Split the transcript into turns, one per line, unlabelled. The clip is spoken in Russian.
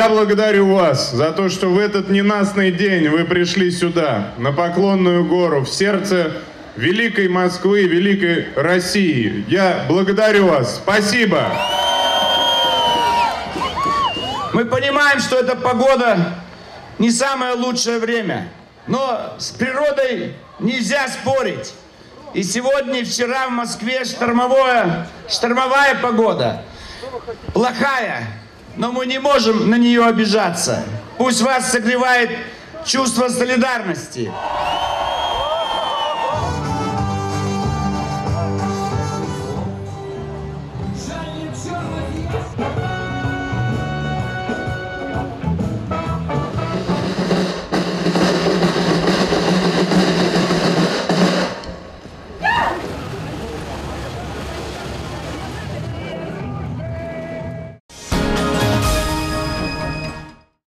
Я благодарю вас за то, что в этот ненастный день вы пришли сюда, на Поклонную гору, в сердце великой Москвы, великой России. Я благодарю вас. Спасибо.
Мы понимаем, что эта погода не самое лучшее время, но с природой нельзя спорить. И сегодня и вчера в Москве штормовое, штормовая погода. Плохая, но мы не можем на нее обижаться. Пусть вас согревает чувство солидарности.